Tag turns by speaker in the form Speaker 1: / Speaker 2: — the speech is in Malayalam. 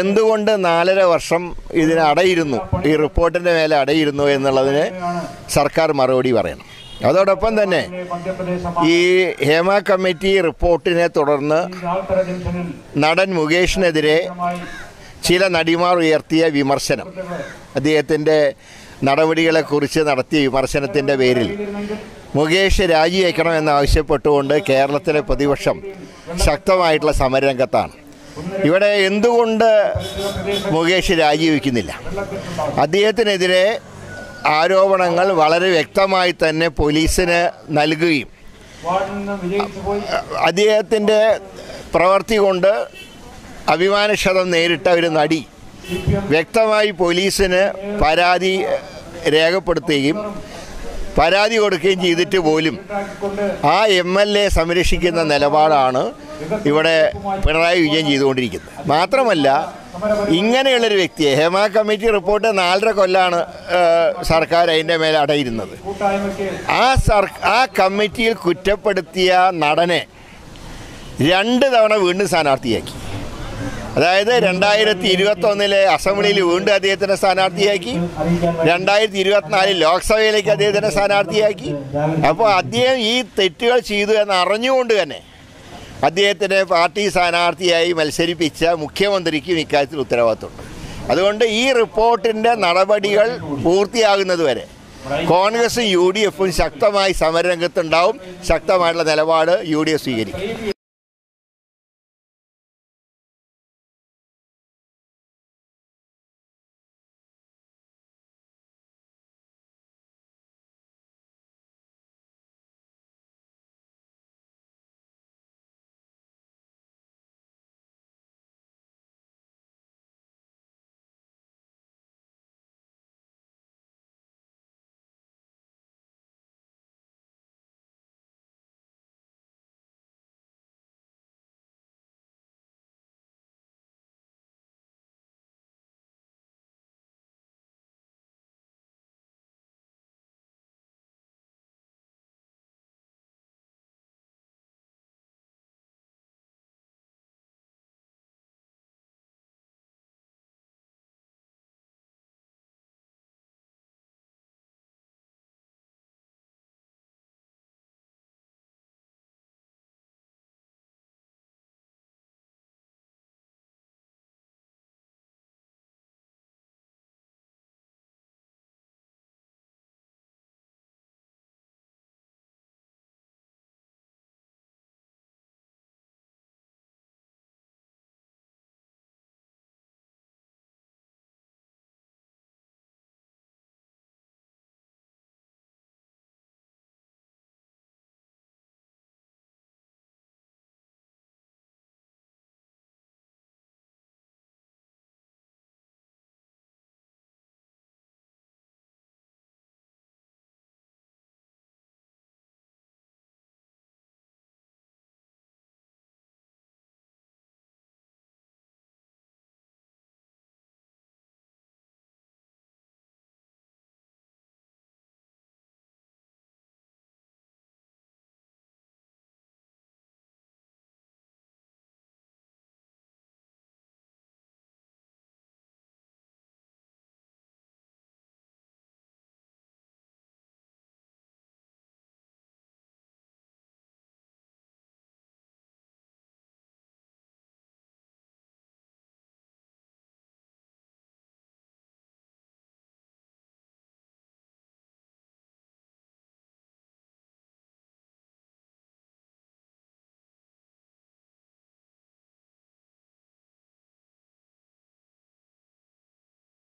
Speaker 1: എന്തുകൊണ്ട് നാലര വർഷം ഇതിന് അടയിരുന്നു? ഈ റിപ്പോർട്ടിന്റെ മേലെ അടയിരുന്നു എന്നുള്ളതിന് സർക്കാർ മറുപടി പറയണം. അതോടൊപ്പം തന്നെ ഈ ഹേമ കമ്മിറ്റി റിപ്പോർട്ടിനെ തുടർന്ന് നടൻ മുകേഷിനെതിരെ ചില നടിമാർ ഉയർത്തിയ വിമർശനം. അദ്ദേഹത്തിന്റെ നടപടികളെക്കുറിച്ച് നടത്തിയ വിമർശനത്തിന്റെ പേരിൽ മുകേഷ് രാജിവെക്കണമെന്ന് ആവശ്യപ്പെട്ടുകൊണ്ട് കേരളത്തിലെ പ്രതിപക്ഷം ശക്തമായിട്ടുള്ള സമരരംഗത്താണ്. ഇവിടെ എന്തുകൊണ്ട് മുകേഷ് രാജിവെക്കുന്നില്ല? അദ്ദേഹത്തിനെതിരെ ആരോപണങ്ങൾ വളരെ വ്യക്തമായി തന്നെ പോലീസിന് നൽകുകയും അദ്ദേഹത്തിന്റെ പ്രവൃത്തി കൊണ്ട് അഭിമാനക്ഷതം നേരിട്ട ഒരു നടി വ്യക്തമായി പോലീസിന് പരാതി രേഖപ്പെടുത്തുകയും പരാതി കൊടുക്കുകയും ചെയ്തിട്ട് പോലും ആ എം എൽ എ സംരക്ഷിക്കുന്ന നിലപാടാണ് ഇവിടെ പിണറായി വിജയൻ ചെയ്തുകൊണ്ടിരിക്കുന്നത് മാത്രമല്ല ഇങ്ങനെയുള്ളൊരു വ്യക്തിയെ ഹേമ കമ്മിറ്റി റിപ്പോർട്ട് നാലര കൊല്ലാണ് സർക്കാർ അതിന്റെ മേലെ അടയിരുന്നത്. ആ സർ ആ കമ്മിറ്റിയിൽ കുറ്റപ്പെടുത്തിയ നടനെ രണ്ട് തവണ വീണ്ടും സ്ഥാനാർത്ഥിയാക്കി. അതായത് രണ്ടായിരത്തി ഇരുപത്തൊന്നിലെ അസംബ്ലിയിൽ വീണ്ടും അദ്ദേഹത്തിനെ സ്ഥാനാർത്ഥിയാക്കി. രണ്ടായിരത്തി ഇരുപത്തിനാലിൽ ലോക്സഭയിലേക്ക് അദ്ദേഹത്തിനെ സ്ഥാനാർത്ഥിയാക്കി. അപ്പോൾ അദ്ദേഹം ഈ തെറ്റുകൾ ചെയ്തു എന്ന് അറിഞ്ഞുകൊണ്ട് തന്നെ അദ്ദേഹത്തിനെ പാർട്ടി സ്ഥാനാർത്ഥിയായി മത്സരിപ്പിച്ച മുഖ്യമന്ത്രിക്കും ഇക്കാര്യത്തിൽ ഉത്തരവാദിത്തമുണ്ട് അതുകൊണ്ട് ഈ റിപ്പോർട്ടിന്റെ നടപടികൾ പൂർത്തിയാകുന്നതുവരെ കോൺഗ്രസും യു ഡി എഫും ശക്തമായി സമരരംഗത്തുണ്ടാവും. ശക്തമായിട്ടുള്ള നിലപാട് യു ഡി എഫ് സ്വീകരിക്കും.